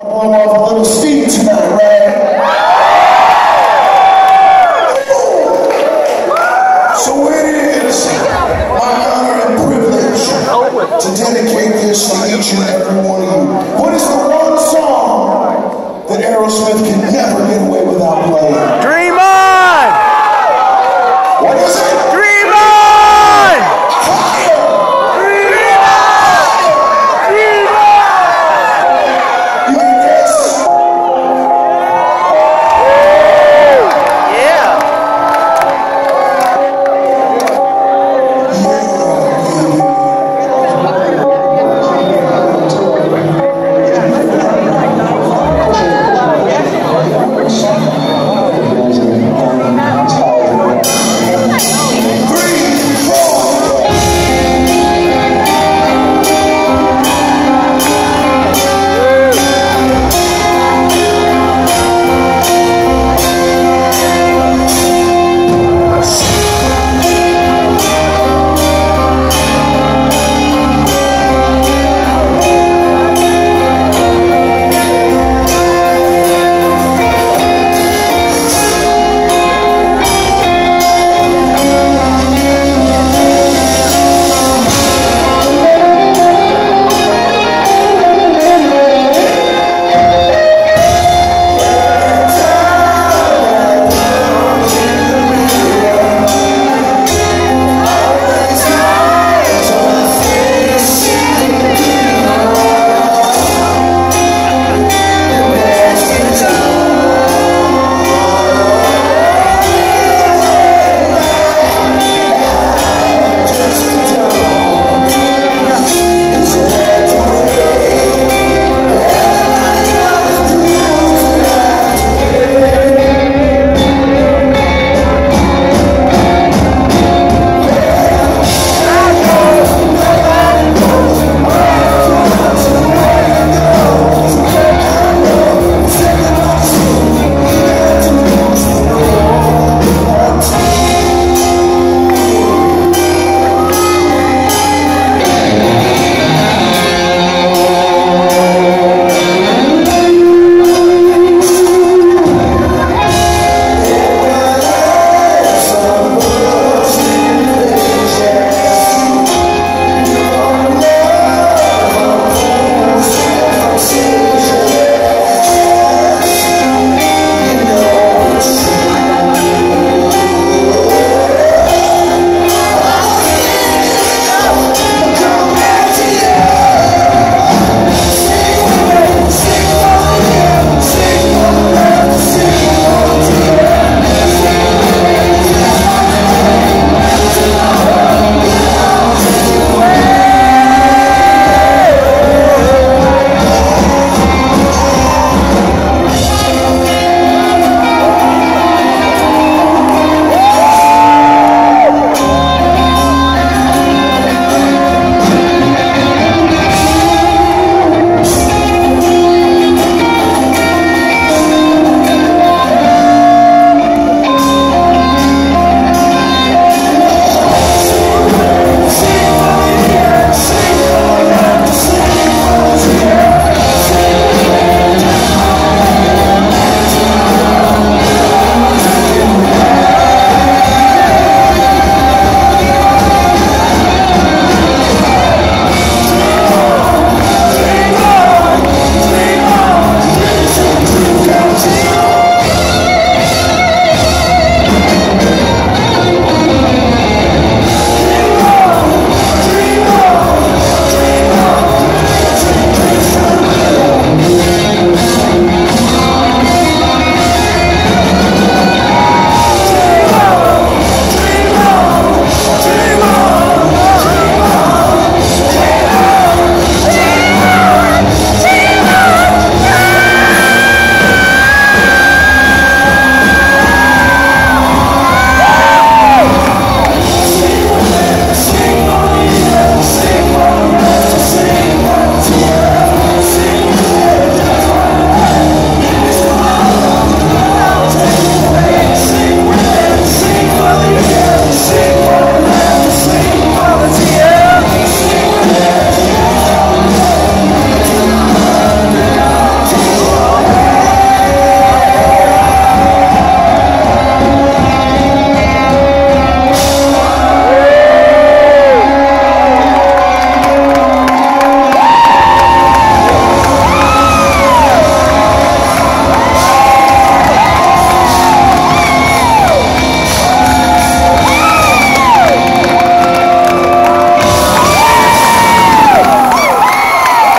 blow off a little steep tonight, right? So it is my honor and privilege to dedicate this to each and every one